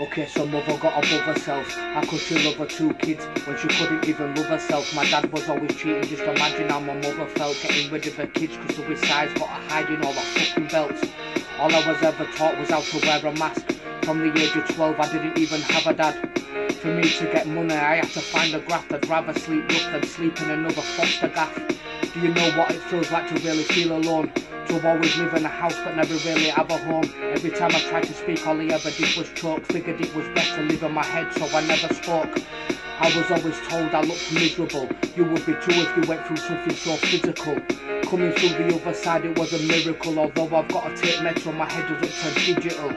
Okay, so mother got above herself. How could she love her two kids when she couldn't even love herself? My dad was always cheating, just imagine how my mother felt getting rid of her kids the size got her hiding all her fucking belts. All I was ever taught was how to wear a mask. From the age of 12, I didn't even have a dad. For me to get money, I had to find a graft. I'd rather sleep rough than sleep in another foster gaff. Do you know what it feels like to really feel alone? To always live in a house but never really have a home. Every time I tried to speak, all he ever did was choke. Figured it was best to live in my head, so I never spoke. I was always told I looked miserable. You would be too if you went through something so physical. Coming through the other side, it was a miracle. Although I've got a tape metal, my head doesn't turn digital.